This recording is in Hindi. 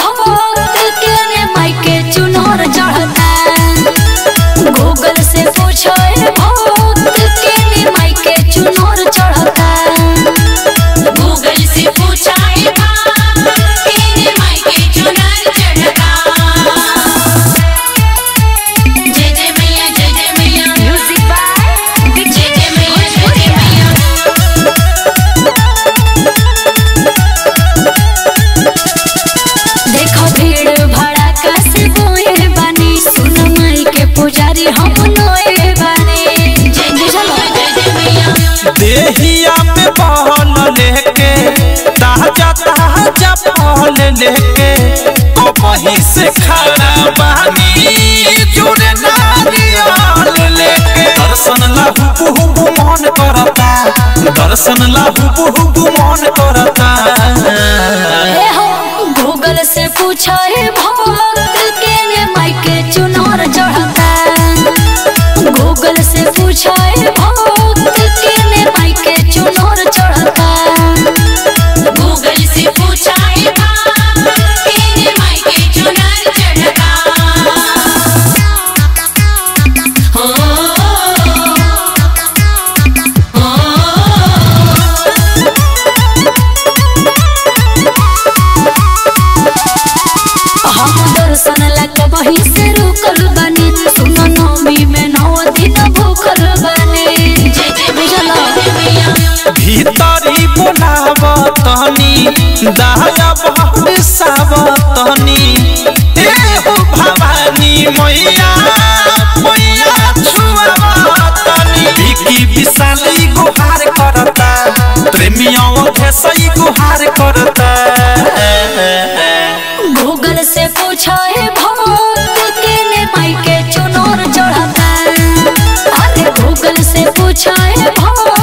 भक्त के माई के चुनर चढ़ता। गूगल से पूछो तारी हम नोए बारे। देहिया पे पहल लेके ताज़ा ताज़ा पहल लेके ओ वहीं से खड़ा बानी जुड़े नारियल लेके। दर्शन ला हुबु हुबु मन करता। दर्शन ला हुबु हुबु मन करता। गूगल से पूछा है भक्त के लिए माइक चुनार चढ़ वहीं से रुकल बा छाए। भाव